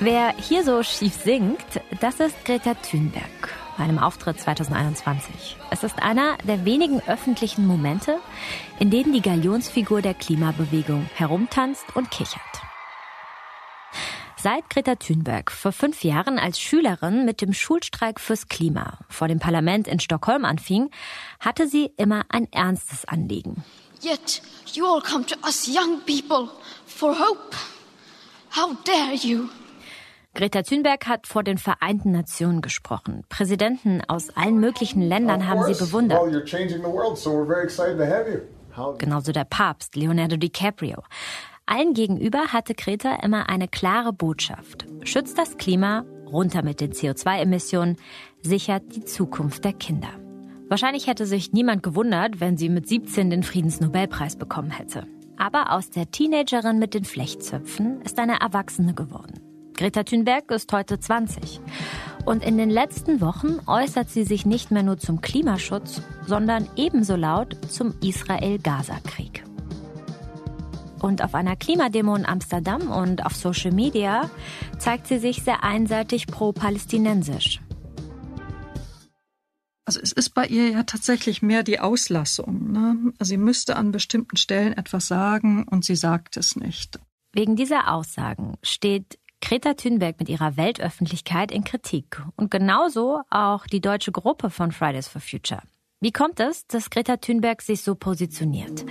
Wer hier so schief singt, das ist Greta Thunberg bei einem Auftritt 2021. Es ist einer der wenigen öffentlichen Momente, in denen die Galionsfigur der Klimabewegung herumtanzt und kichert. Seit Greta Thunberg vor fünf Jahren als Schülerin mit dem Schulstreik fürs Klima vor dem Parlament in Stockholm anfing, hatte sie immer ein ernstes Anliegen. Yet you all come to us young people for hope. How dare you? Greta Thunberg hat vor den Vereinten Nationen gesprochen. Präsidenten aus allen möglichen Ländern haben sie bewundert. Genauso der Papst, Leonardo DiCaprio. Allen gegenüber hatte Greta immer eine klare Botschaft. Schützt das Klima, runter mit den CO2-Emissionen, sichert die Zukunft der Kinder. Wahrscheinlich hätte sich niemand gewundert, wenn sie mit 17 den Friedensnobelpreis bekommen hätte. Aber aus der Teenagerin mit den Flechtzöpfen ist eine Erwachsene geworden. Greta Thunberg ist heute 20. Und in den letzten Wochen äußert sie sich nicht mehr nur zum Klimaschutz, sondern ebenso laut zum Israel-Gaza-Krieg. Und auf einer Klimademo in Amsterdam und auf Social Media zeigt sie sich sehr einseitig pro-palästinensisch. Also es ist bei ihr ja tatsächlich mehr die Auslassung. Ne? Sie müsste an bestimmten Stellen etwas sagen und sie sagt es nicht. Wegen dieser Aussagen steht Greta Thunberg mit ihrer Weltöffentlichkeit in Kritik und genauso auch die deutsche Gruppe von Fridays for Future. Wie kommt es, dass Greta Thunberg sich so positioniert?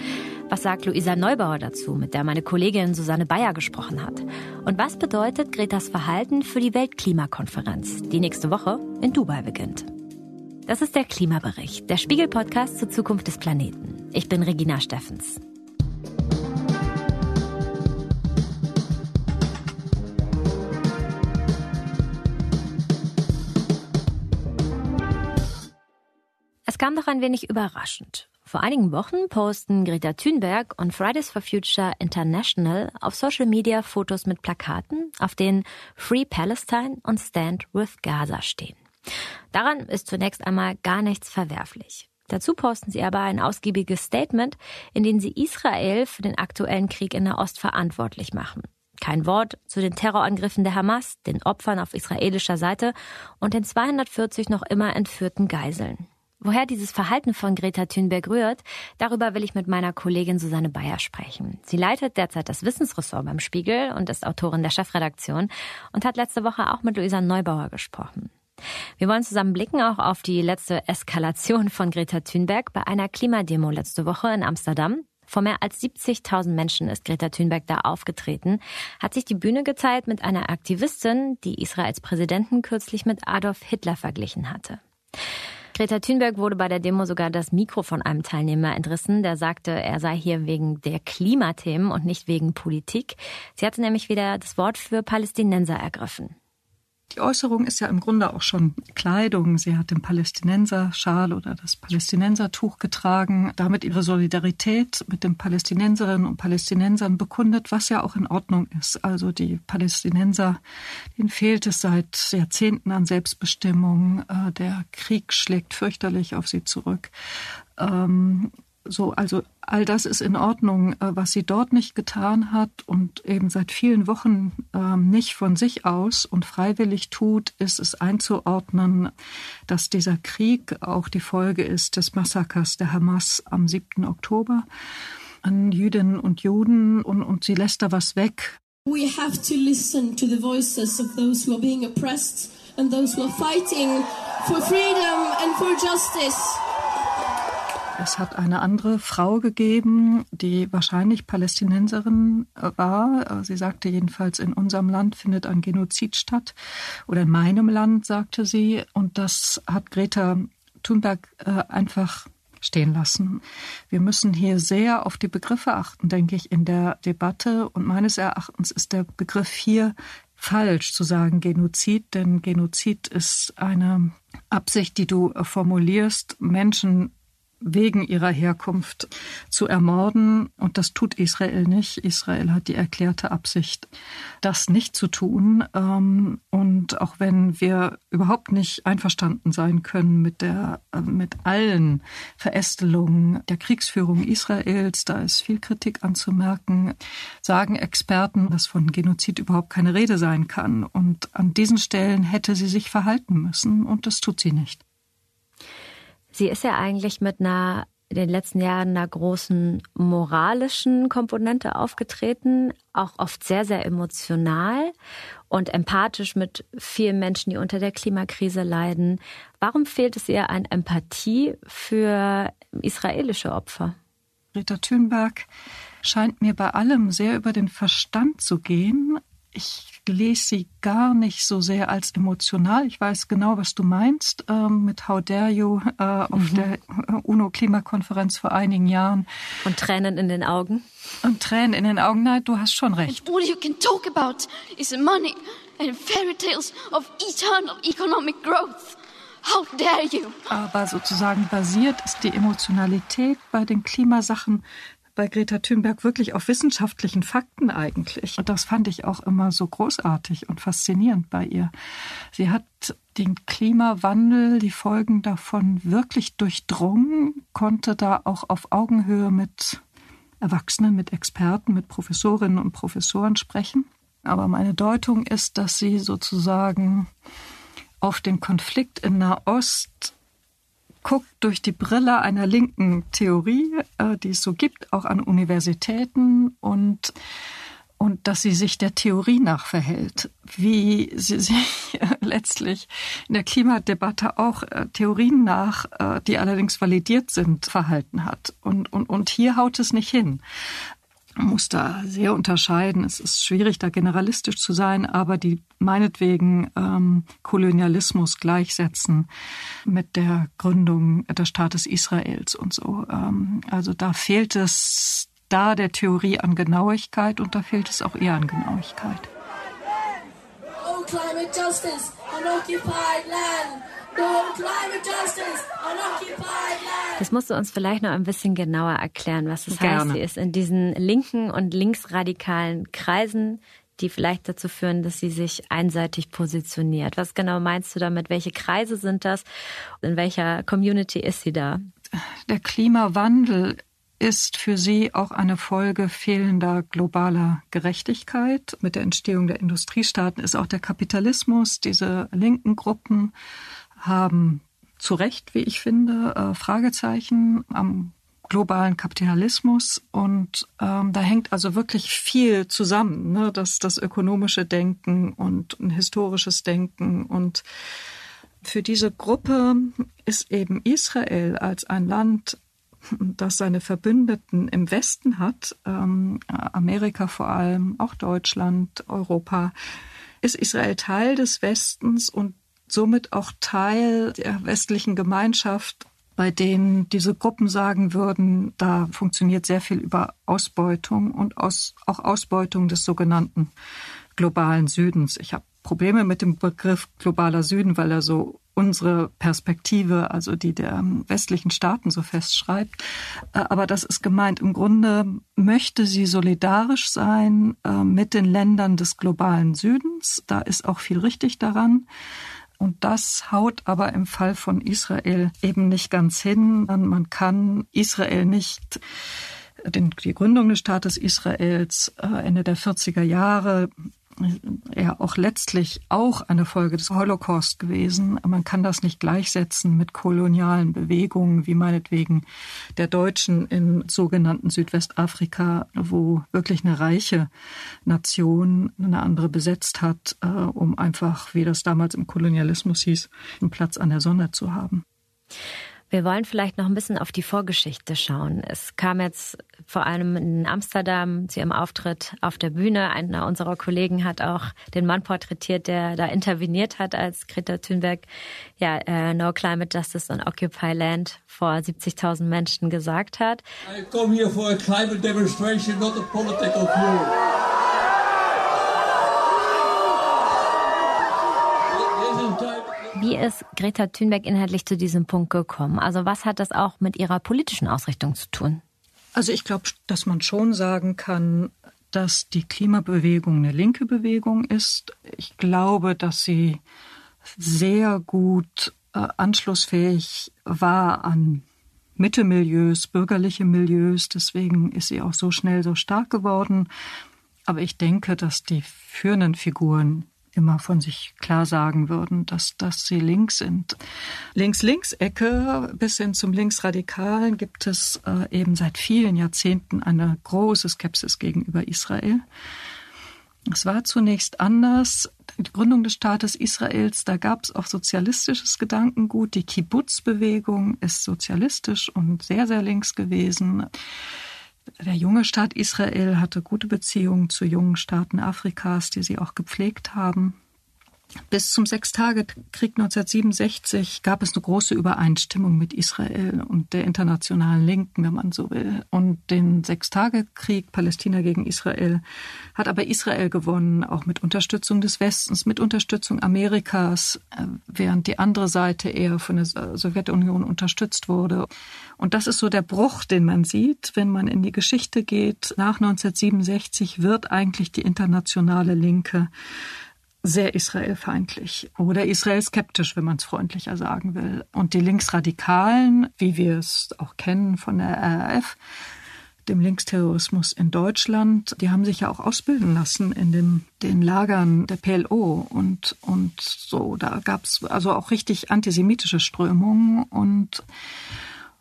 Was sagt Luisa Neubauer dazu, mit der meine Kollegin Susanne Bayer gesprochen hat? Und was bedeutet Gretas Verhalten für die Weltklimakonferenz, die nächste Woche in Dubai beginnt? Das ist der Klimabericht, der Spiegel-Podcast zur Zukunft des Planeten. Ich bin Regina Steffens. Es kam doch ein wenig überraschend. Vor einigen Wochen posten Greta Thunberg und Fridays for Future International auf Social Media Fotos mit Plakaten, auf denen Free Palestine und Stand with Gaza stehen. Daran ist zunächst einmal gar nichts verwerflich. Dazu posten sie aber ein ausgiebiges Statement, in dem sie Israel für den aktuellen Krieg in der Ost verantwortlich machen. Kein Wort zu den Terrorangriffen der Hamas, den Opfern auf israelischer Seite und den 240 noch immer entführten Geiseln. Woher dieses Verhalten von Greta Thunberg rührt, darüber will ich mit meiner Kollegin Susanne Bayer sprechen. Sie leitet derzeit das Wissensressort beim Spiegel und ist Autorin der Chefredaktion und hat letzte Woche auch mit Luisa Neubauer gesprochen. Wir wollen zusammen blicken auch auf die letzte Eskalation von Greta Thunberg bei einer Klimademo letzte Woche in Amsterdam. Vor mehr als 70.000 Menschen ist Greta Thunberg da aufgetreten, hat sich die Bühne geteilt mit einer Aktivistin, die Israels Präsidenten kürzlich mit Adolf Hitler verglichen hatte. Greta Thunberg wurde bei der Demo sogar das Mikro von einem Teilnehmer entrissen, der sagte, er sei hier wegen der Klimathemen und nicht wegen Politik. Sie hatte nämlich wieder das Wort für Palästinenser ergriffen. Die Äußerung ist ja im Grunde auch schon Kleidung. Sie hat den Palästinenser-Schal oder das Palästinensertuch getragen, damit ihre Solidarität mit den Palästinenserinnen und Palästinensern bekundet, was ja auch in Ordnung ist. Also die Palästinenser, denen fehlt es seit Jahrzehnten an Selbstbestimmung. Äh, der Krieg schlägt fürchterlich auf sie zurück. So, also all das ist in Ordnung. Äh, was sie dort nicht getan hat und eben seit vielen Wochen ähm, nicht von sich aus und freiwillig tut, ist es einzuordnen, dass dieser Krieg auch die Folge ist des Massakers der Hamas am 7. Oktober an Jüdinnen und Juden und, und sie lässt da was weg. We have to listen to the voices of those who are being oppressed and those who are fighting for freedom and for justice. Es hat eine andere Frau gegeben, die wahrscheinlich Palästinenserin äh, war. Äh, sie sagte jedenfalls, in unserem Land findet ein Genozid statt. Oder in meinem Land, sagte sie. Und das hat Greta Thunberg äh, einfach stehen lassen. Wir müssen hier sehr auf die Begriffe achten, denke ich, in der Debatte. Und meines Erachtens ist der Begriff hier falsch zu sagen Genozid, denn Genozid ist eine Absicht, die du formulierst, Menschen wegen ihrer Herkunft zu ermorden. Und das tut Israel nicht. Israel hat die erklärte Absicht, das nicht zu tun. Ähm, und auch wenn wir überhaupt nicht einverstanden sein können mit der, äh, mit allen Verästelungen der Kriegsführung Israels, da ist viel Kritik anzumerken, sagen Experten, dass von Genozid überhaupt keine Rede sein kann. Und an diesen Stellen hätte sie sich verhalten müssen. Und das tut sie nicht. Sie ist ja eigentlich mit einer in den letzten Jahren einer großen moralischen Komponente aufgetreten, auch oft sehr, sehr emotional und empathisch mit vielen Menschen, die unter der Klimakrise leiden. Warum fehlt es ihr an Empathie für israelische Opfer? Rita Thunberg scheint mir bei allem sehr über den Verstand zu gehen. Ich lese sie gar nicht so sehr als emotional. Ich weiß genau, was du meinst ähm, mit How Dare You äh, auf mhm. der UNO-Klimakonferenz vor einigen Jahren. Und Tränen in den Augen. Und Tränen in den Augen. Nein, du hast schon recht. And all you can talk about is money and fairy tales of eternal economic growth. How dare you? Aber sozusagen basiert ist die Emotionalität bei den Klimasachen bei Greta Thunberg wirklich auf wissenschaftlichen Fakten eigentlich. Und das fand ich auch immer so großartig und faszinierend bei ihr. Sie hat den Klimawandel, die Folgen davon wirklich durchdrungen, konnte da auch auf Augenhöhe mit Erwachsenen, mit Experten, mit Professorinnen und Professoren sprechen. Aber meine Deutung ist, dass sie sozusagen auf den Konflikt in Nahost guckt durch die Brille einer linken Theorie, äh, die es so gibt, auch an Universitäten und und dass sie sich der Theorie nach verhält, wie sie sich letztlich in der Klimadebatte auch äh, Theorien nach, äh, die allerdings validiert sind, verhalten hat. Und, und, und hier haut es nicht hin. Muss da sehr unterscheiden. Es ist schwierig, da generalistisch zu sein, aber die meinetwegen ähm, Kolonialismus gleichsetzen mit der Gründung des Staates Israels und so. Ähm, also da fehlt es da der Theorie an Genauigkeit und da fehlt es auch eher an Genauigkeit. Oh, climate justice on occupied land. Das musst du uns vielleicht noch ein bisschen genauer erklären, was das Gerne. heißt. Sie ist in diesen linken und linksradikalen Kreisen, die vielleicht dazu führen, dass sie sich einseitig positioniert. Was genau meinst du damit? Welche Kreise sind das? In welcher Community ist sie da? Der Klimawandel ist für sie auch eine Folge fehlender globaler Gerechtigkeit. Mit der Entstehung der Industriestaaten ist auch der Kapitalismus, diese linken Gruppen haben zu Recht, wie ich finde, äh, Fragezeichen am globalen Kapitalismus. Und ähm, da hängt also wirklich viel zusammen, ne? das, das ökonomische Denken und ein historisches Denken. Und für diese Gruppe ist eben Israel als ein Land, das seine Verbündeten im Westen hat, ähm, Amerika vor allem, auch Deutschland, Europa, ist Israel Teil des Westens. Und somit auch Teil der westlichen Gemeinschaft, bei denen diese Gruppen sagen würden, da funktioniert sehr viel über Ausbeutung und aus, auch Ausbeutung des sogenannten globalen Südens. Ich habe Probleme mit dem Begriff globaler Süden, weil er so unsere Perspektive, also die der westlichen Staaten so festschreibt. Äh, aber das ist gemeint. Im Grunde möchte sie solidarisch sein äh, mit den Ländern des globalen Südens. Da ist auch viel richtig daran. Und das haut aber im Fall von Israel eben nicht ganz hin. Man kann Israel nicht die Gründung des Staates Israels äh, Ende der 40er Jahre ja auch letztlich auch eine Folge des Holocaust gewesen. Man kann das nicht gleichsetzen mit kolonialen Bewegungen wie meinetwegen der Deutschen in sogenannten Südwestafrika, wo wirklich eine reiche Nation eine andere besetzt hat, äh, um einfach, wie das damals im Kolonialismus hieß, einen Platz an der Sonne zu haben. Wir wollen vielleicht noch ein bisschen auf die Vorgeschichte schauen. Es kam jetzt vor allem in Amsterdam zu ihrem Auftritt auf der Bühne. Einer unserer Kollegen hat auch den Mann porträtiert, der da interveniert hat, als Greta Thunberg ja uh, No Climate Justice on Occupy Land vor 70.000 Menschen gesagt hat. I come here for a climate demonstration, not a political view. Wie ist Greta Thunberg inhaltlich zu diesem Punkt gekommen? Also was hat das auch mit ihrer politischen Ausrichtung zu tun? Also ich glaube, dass man schon sagen kann, dass die Klimabewegung eine linke Bewegung ist. Ich glaube, dass sie sehr gut äh, anschlussfähig war an Mittemilieus, bürgerliche Milieus. Deswegen ist sie auch so schnell so stark geworden. Aber ich denke, dass die führenden Figuren immer von sich klar sagen würden, dass, dass sie links sind. Links-Links-Ecke bis hin zum Linksradikalen gibt es äh, eben seit vielen Jahrzehnten eine große Skepsis gegenüber Israel. Es war zunächst anders. Die Gründung des Staates Israels, da gab es auch sozialistisches Gedankengut. Die Kibbutz-Bewegung ist sozialistisch und sehr, sehr links gewesen. Der junge Staat Israel hatte gute Beziehungen zu jungen Staaten Afrikas, die sie auch gepflegt haben. Bis zum Sechstagekrieg 1967 gab es eine große Übereinstimmung mit Israel und der internationalen Linken, wenn man so will. Und den Sechstagekrieg Palästina gegen Israel hat aber Israel gewonnen, auch mit Unterstützung des Westens, mit Unterstützung Amerikas, äh, während die andere Seite eher von der Sowjetunion unterstützt wurde. Und das ist so der Bruch, den man sieht, wenn man in die Geschichte geht. Nach 1967 wird eigentlich die internationale Linke sehr israelfeindlich oder israelskeptisch, wenn man es freundlicher sagen will. Und die Linksradikalen, wie wir es auch kennen von der RAF, dem Linksterrorismus in Deutschland, die haben sich ja auch ausbilden lassen in den, den Lagern der PLO und, und so. Da gab es also auch richtig antisemitische Strömungen und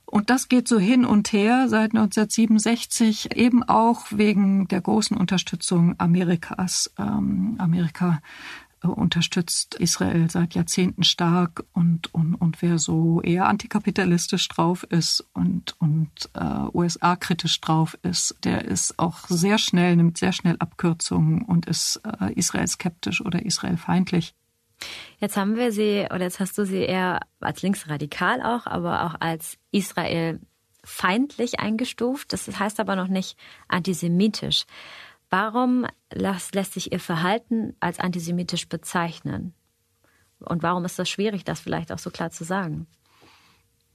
und das geht so hin und her seit 1967, eben auch wegen der großen Unterstützung Amerikas. Ähm, Amerika äh, unterstützt Israel seit Jahrzehnten stark und, und, und wer so eher antikapitalistisch drauf ist und, und äh, USA-kritisch drauf ist, der ist auch sehr schnell, nimmt sehr schnell Abkürzungen und ist äh, Israel skeptisch oder Israel feindlich. Jetzt haben wir sie, oder jetzt hast du sie eher als linksradikal auch, aber auch als Israel feindlich eingestuft. Das heißt aber noch nicht antisemitisch. Warum lässt, lässt sich ihr Verhalten als antisemitisch bezeichnen? Und warum ist das schwierig, das vielleicht auch so klar zu sagen?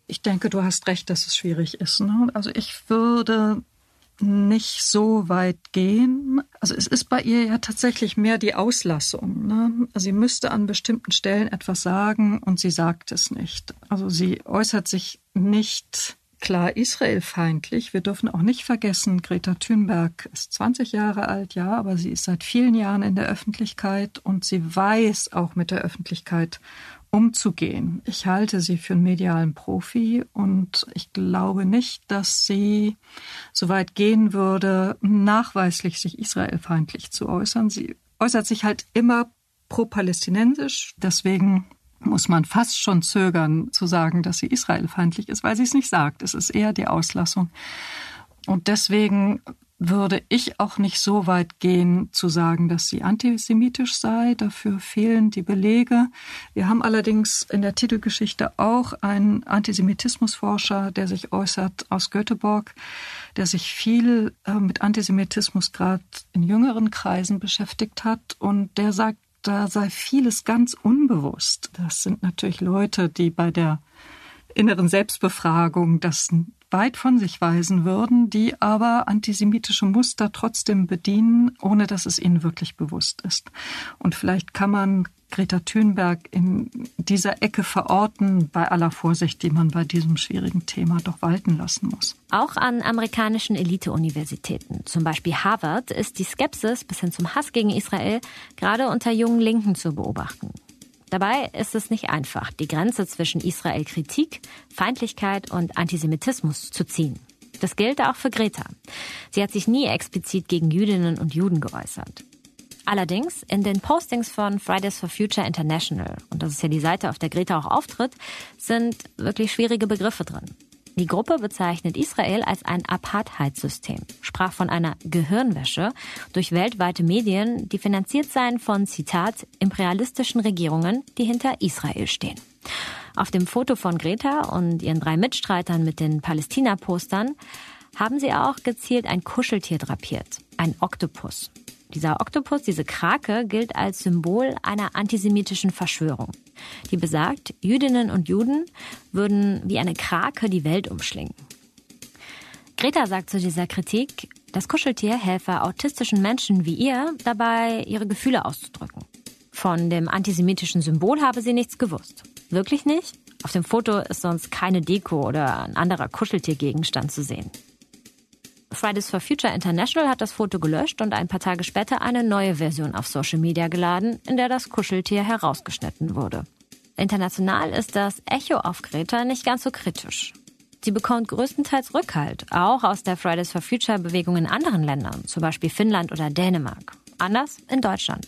Ich denke, du hast recht, dass es schwierig ist. Ne? Also ich würde nicht so weit gehen. Also es ist bei ihr ja tatsächlich mehr die Auslassung. Ne? Also sie müsste an bestimmten Stellen etwas sagen und sie sagt es nicht. Also sie äußert sich nicht klar israelfeindlich. Wir dürfen auch nicht vergessen, Greta Thunberg ist 20 Jahre alt, ja, aber sie ist seit vielen Jahren in der Öffentlichkeit und sie weiß auch mit der Öffentlichkeit umzugehen. Ich halte sie für einen medialen Profi und ich glaube nicht, dass sie so weit gehen würde, nachweislich sich israelfeindlich zu äußern. Sie äußert sich halt immer pro-palästinensisch. Deswegen muss man fast schon zögern zu sagen, dass sie israelfeindlich ist, weil sie es nicht sagt. Es ist eher die Auslassung. Und deswegen würde ich auch nicht so weit gehen zu sagen, dass sie antisemitisch sei. Dafür fehlen die Belege. Wir haben allerdings in der Titelgeschichte auch einen Antisemitismusforscher, der sich äußert aus Göteborg, der sich viel äh, mit Antisemitismus gerade in jüngeren Kreisen beschäftigt hat und der sagt, da sei vieles ganz unbewusst. Das sind natürlich Leute, die bei der inneren Selbstbefragung das weit von sich weisen würden, die aber antisemitische Muster trotzdem bedienen, ohne dass es ihnen wirklich bewusst ist. Und vielleicht kann man Greta Thunberg in dieser Ecke verorten, bei aller Vorsicht, die man bei diesem schwierigen Thema doch walten lassen muss. Auch an amerikanischen Elite-Universitäten, zum Beispiel Harvard, ist die Skepsis bis hin zum Hass gegen Israel gerade unter jungen Linken zu beobachten. Dabei ist es nicht einfach, die Grenze zwischen Israel-Kritik, Feindlichkeit und Antisemitismus zu ziehen. Das gilt auch für Greta. Sie hat sich nie explizit gegen Jüdinnen und Juden geäußert. Allerdings in den Postings von Fridays for Future International, und das ist ja die Seite, auf der Greta auch auftritt, sind wirklich schwierige Begriffe drin. Die Gruppe bezeichnet Israel als ein Apartheidssystem, sprach von einer Gehirnwäsche durch weltweite Medien, die finanziert seien von, Zitat, imperialistischen Regierungen, die hinter Israel stehen. Auf dem Foto von Greta und ihren drei Mitstreitern mit den Palästina-Postern haben sie auch gezielt ein Kuscheltier drapiert, ein Oktopus. Dieser Oktopus, diese Krake, gilt als Symbol einer antisemitischen Verschwörung. Die besagt, Jüdinnen und Juden würden wie eine Krake die Welt umschlingen. Greta sagt zu dieser Kritik, das Kuscheltier helfe autistischen Menschen wie ihr dabei, ihre Gefühle auszudrücken. Von dem antisemitischen Symbol habe sie nichts gewusst. Wirklich nicht? Auf dem Foto ist sonst keine Deko oder ein anderer Kuscheltiergegenstand zu sehen. Fridays for Future International hat das Foto gelöscht und ein paar Tage später eine neue Version auf Social Media geladen, in der das Kuscheltier herausgeschnitten wurde. International ist das Echo auf Greta nicht ganz so kritisch. Sie bekommt größtenteils Rückhalt, auch aus der Fridays for Future Bewegung in anderen Ländern, zum Beispiel Finnland oder Dänemark. Anders in Deutschland.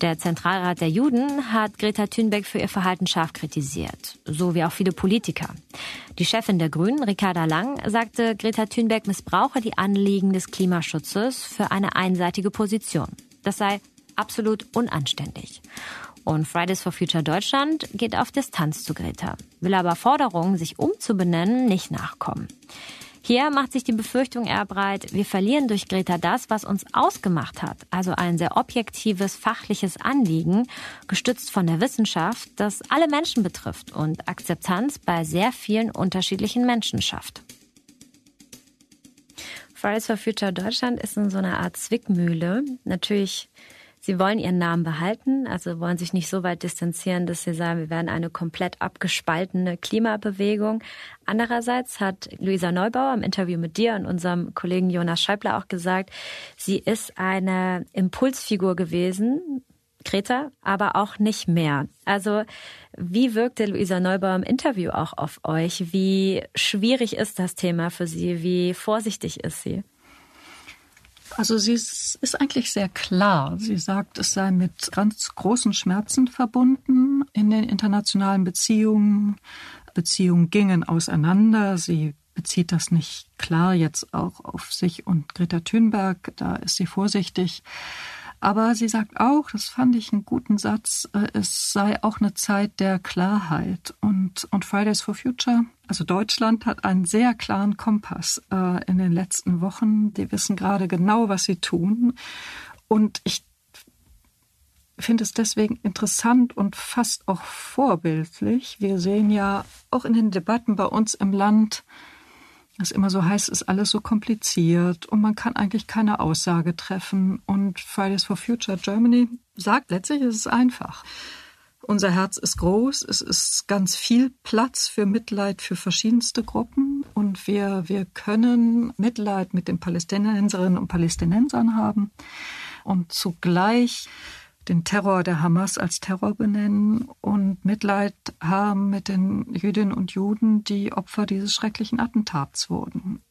Der Zentralrat der Juden hat Greta Thunberg für ihr Verhalten scharf kritisiert, so wie auch viele Politiker. Die Chefin der Grünen, Ricarda Lang, sagte, Greta Thunberg missbrauche die Anliegen des Klimaschutzes für eine einseitige Position. Das sei absolut unanständig. Und Fridays for Future Deutschland geht auf Distanz zu Greta, will aber Forderungen, sich umzubenennen, nicht nachkommen. Hier macht sich die Befürchtung eher breit, wir verlieren durch Greta das, was uns ausgemacht hat, also ein sehr objektives, fachliches Anliegen, gestützt von der Wissenschaft, das alle Menschen betrifft und Akzeptanz bei sehr vielen unterschiedlichen Menschen schafft. Fridays for Future Deutschland ist in so einer Art Zwickmühle. Natürlich Sie wollen ihren Namen behalten, also wollen sich nicht so weit distanzieren, dass sie sagen, wir werden eine komplett abgespaltene Klimabewegung. Andererseits hat Luisa Neubauer im Interview mit dir und unserem Kollegen Jonas Scheibler auch gesagt, sie ist eine Impulsfigur gewesen, Greta, aber auch nicht mehr. Also wie wirkte Luisa Neubauer im Interview auch auf euch? Wie schwierig ist das Thema für sie? Wie vorsichtig ist sie? Also sie ist eigentlich sehr klar. Sie sagt, es sei mit ganz großen Schmerzen verbunden in den internationalen Beziehungen. Beziehungen gingen auseinander. Sie bezieht das nicht klar jetzt auch auf sich und Greta Thunberg. Da ist sie vorsichtig. Aber sie sagt auch, das fand ich einen guten Satz, äh, es sei auch eine Zeit der Klarheit. Und, und Fridays for Future, also Deutschland, hat einen sehr klaren Kompass äh, in den letzten Wochen. Die wissen gerade genau, was sie tun. Und ich finde es deswegen interessant und fast auch vorbildlich. Wir sehen ja auch in den Debatten bei uns im Land, es immer so heißt, ist alles so kompliziert und man kann eigentlich keine Aussage treffen. Und Fridays for Future Germany sagt letztlich, es ist einfach. Unser Herz ist groß, es ist ganz viel Platz für Mitleid für verschiedenste Gruppen und wir, wir können Mitleid mit den Palästinenserinnen und Palästinensern haben und zugleich den Terror der Hamas als Terror benennen und Mitleid haben mit den Jüdinnen und Juden, die Opfer dieses schrecklichen Attentats wurden.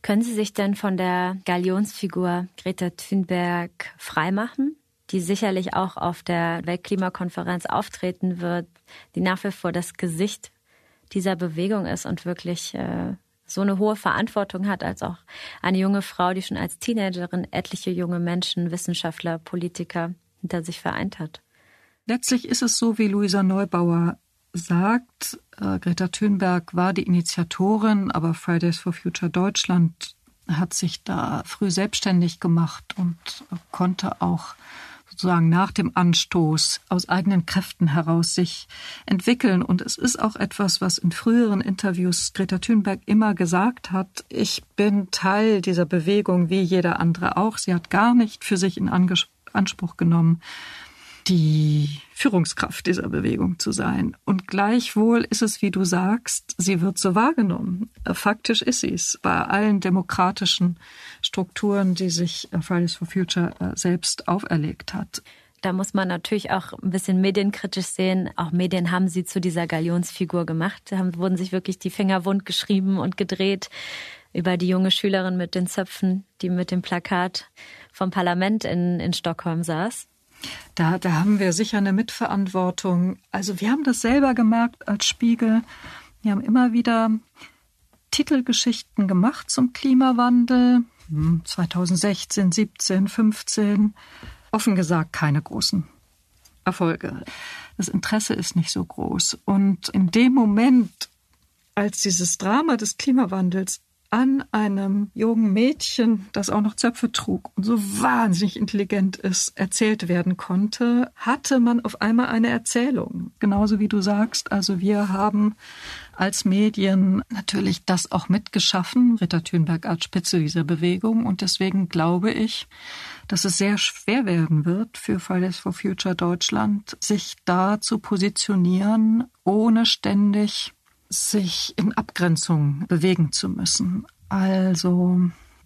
Können Sie sich denn von der Galionsfigur Greta Thunberg freimachen, die sicherlich auch auf der Weltklimakonferenz auftreten wird, die nach wie vor das Gesicht dieser Bewegung ist und wirklich äh, so eine hohe Verantwortung hat als auch eine junge Frau, die schon als Teenagerin etliche junge Menschen, Wissenschaftler, Politiker hinter sich vereint hat. Letztlich ist es so, wie Luisa Neubauer sagt, äh, Greta Thunberg war die Initiatorin, aber Fridays for Future Deutschland hat sich da früh selbstständig gemacht und konnte auch sozusagen nach dem Anstoß aus eigenen Kräften heraus sich entwickeln. Und es ist auch etwas, was in früheren Interviews Greta Thunberg immer gesagt hat. Ich bin Teil dieser Bewegung wie jeder andere auch. Sie hat gar nicht für sich in Anspruch Anspruch genommen, die Führungskraft dieser Bewegung zu sein. Und gleichwohl ist es, wie du sagst, sie wird so wahrgenommen. Faktisch ist sie es bei allen demokratischen Strukturen, die sich Fridays for Future äh, selbst auferlegt hat. Da muss man natürlich auch ein bisschen medienkritisch sehen. Auch Medien haben sie zu dieser Galionsfigur gemacht, haben, wurden sich wirklich die Finger wund geschrieben und gedreht über die junge Schülerin mit den Zöpfen, die mit dem Plakat vom Parlament in, in Stockholm saß? Da, da haben wir sicher eine Mitverantwortung. Also wir haben das selber gemerkt als Spiegel. Wir haben immer wieder Titelgeschichten gemacht zum Klimawandel. 2016, 17, 15. Offen gesagt keine großen Erfolge. Das Interesse ist nicht so groß. Und in dem Moment, als dieses Drama des Klimawandels an einem jungen Mädchen, das auch noch Zöpfe trug und so wahnsinnig intelligent ist, erzählt werden konnte, hatte man auf einmal eine Erzählung. Genauso wie du sagst, also wir haben als Medien natürlich das auch mitgeschaffen, Ritter Thünberg als Spitze dieser Bewegung. Und deswegen glaube ich, dass es sehr schwer werden wird für Fridays for Future Deutschland, sich da zu positionieren, ohne ständig sich in Abgrenzung bewegen zu müssen. Also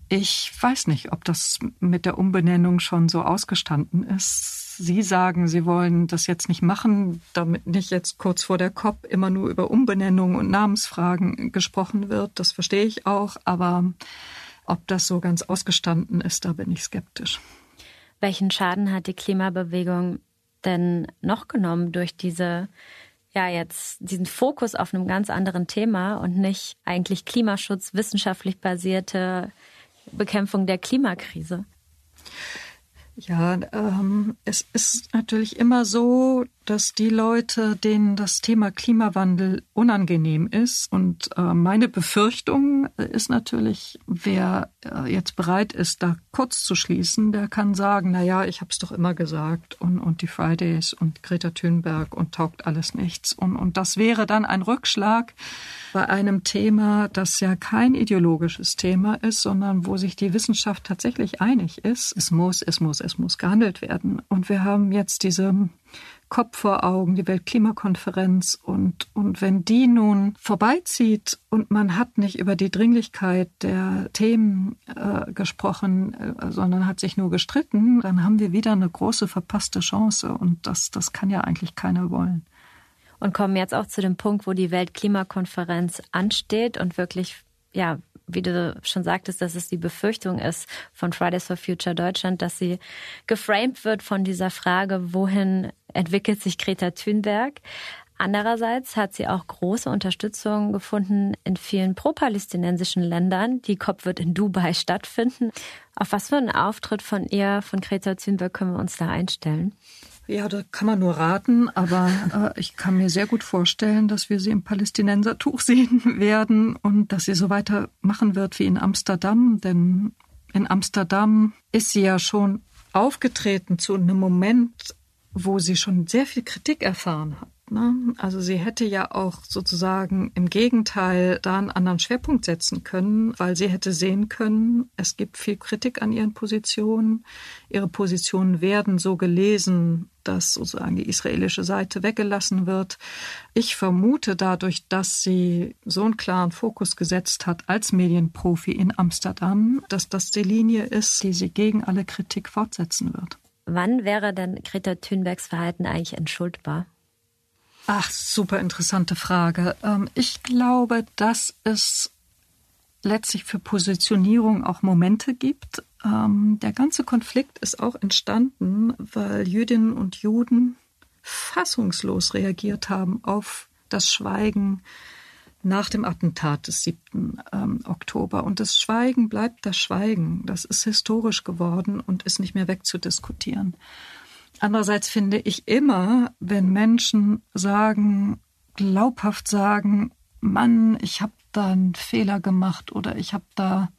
ich weiß nicht, ob das mit der Umbenennung schon so ausgestanden ist. Sie sagen, Sie wollen das jetzt nicht machen, damit nicht jetzt kurz vor der COP immer nur über Umbenennung und Namensfragen gesprochen wird. Das verstehe ich auch. Aber ob das so ganz ausgestanden ist, da bin ich skeptisch. Welchen Schaden hat die Klimabewegung denn noch genommen durch diese ja jetzt diesen Fokus auf einem ganz anderen Thema und nicht eigentlich Klimaschutz, wissenschaftlich basierte Bekämpfung der Klimakrise? Ja, ähm, es ist natürlich immer so, dass die Leute, denen das Thema Klimawandel unangenehm ist. Und äh, meine Befürchtung ist natürlich, wer äh, jetzt bereit ist, da kurz zu schließen, der kann sagen, na ja, ich habe es doch immer gesagt und, und die Fridays und Greta Thunberg und taugt alles nichts. Und, und das wäre dann ein Rückschlag bei einem Thema, das ja kein ideologisches Thema ist, sondern wo sich die Wissenschaft tatsächlich einig ist. Es muss, es muss, es muss gehandelt werden. Und wir haben jetzt diese Kopf vor Augen, die Weltklimakonferenz. Und, und wenn die nun vorbeizieht und man hat nicht über die Dringlichkeit der Themen äh, gesprochen, äh, sondern hat sich nur gestritten, dann haben wir wieder eine große verpasste Chance. Und das, das kann ja eigentlich keiner wollen. Und kommen jetzt auch zu dem Punkt, wo die Weltklimakonferenz ansteht und wirklich ja, wie du schon sagtest, dass es die Befürchtung ist von Fridays for Future Deutschland, dass sie geframed wird von dieser Frage, wohin entwickelt sich Greta Thunberg? Andererseits hat sie auch große Unterstützung gefunden in vielen pro-palästinensischen Ländern. Die COP wird in Dubai stattfinden. Auf was für einen Auftritt von ihr, von Greta Thunberg, können wir uns da einstellen? Ja, da kann man nur raten, aber äh, ich kann mir sehr gut vorstellen, dass wir sie im Palästinensertuch sehen werden und dass sie so weitermachen wird wie in Amsterdam, denn in Amsterdam ist sie ja schon aufgetreten zu einem Moment, wo sie schon sehr viel Kritik erfahren hat. Ne? Also sie hätte ja auch sozusagen im Gegenteil da einen anderen Schwerpunkt setzen können, weil sie hätte sehen können, es gibt viel Kritik an ihren Positionen. Ihre Positionen werden so gelesen, dass sozusagen die israelische Seite weggelassen wird. Ich vermute dadurch, dass sie so einen klaren Fokus gesetzt hat als Medienprofi in Amsterdam, dass das die Linie ist, die sie gegen alle Kritik fortsetzen wird. Wann wäre denn Greta Thunbergs Verhalten eigentlich entschuldbar? Ach, super interessante Frage. Ähm, ich glaube, dass es letztlich für Positionierung auch Momente gibt. Ähm, der ganze Konflikt ist auch entstanden, weil Jüdinnen und Juden fassungslos reagiert haben auf das Schweigen nach dem Attentat des 7. Ähm, Oktober. Und das Schweigen bleibt das Schweigen. Das ist historisch geworden und ist nicht mehr wegzudiskutieren. Andererseits finde ich immer, wenn Menschen sagen, glaubhaft sagen, Mann, ich habe da einen Fehler gemacht oder ich habe da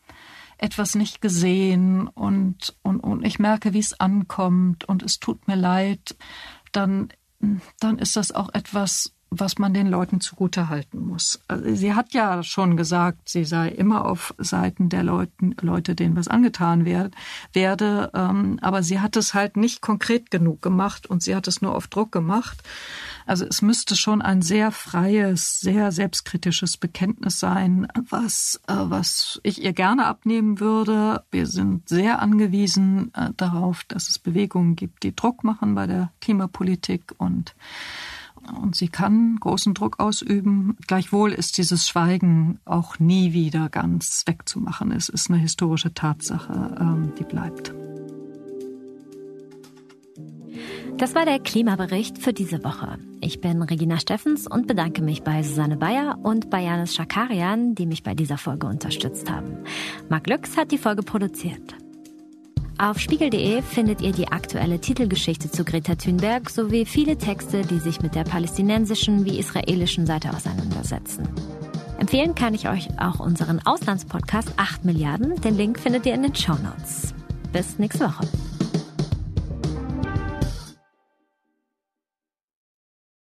etwas nicht gesehen und, und, und ich merke, wie es ankommt und es tut mir leid, dann, dann ist das auch etwas, was man den Leuten zugute halten muss. Also sie hat ja schon gesagt, sie sei immer auf Seiten der Leuten, Leute, denen was angetan werde, werde ähm, aber sie hat es halt nicht konkret genug gemacht und sie hat es nur auf Druck gemacht. Also es müsste schon ein sehr freies, sehr selbstkritisches Bekenntnis sein, was, äh, was ich ihr gerne abnehmen würde. Wir sind sehr angewiesen äh, darauf, dass es Bewegungen gibt, die Druck machen bei der Klimapolitik und und sie kann großen Druck ausüben. Gleichwohl ist dieses Schweigen auch nie wieder ganz wegzumachen. Es ist eine historische Tatsache, ähm, die bleibt. Das war der Klimabericht für diese Woche. Ich bin Regina Steffens und bedanke mich bei Susanne Bayer und bei Janis Schakarian, die mich bei dieser Folge unterstützt haben. Marc Lüx hat die Folge produziert. Auf spiegel.de findet ihr die aktuelle Titelgeschichte zu Greta Thunberg sowie viele Texte, die sich mit der palästinensischen wie israelischen Seite auseinandersetzen. Empfehlen kann ich euch auch unseren Auslandspodcast 8 Milliarden. Den Link findet ihr in den Show Notes. Bis nächste Woche.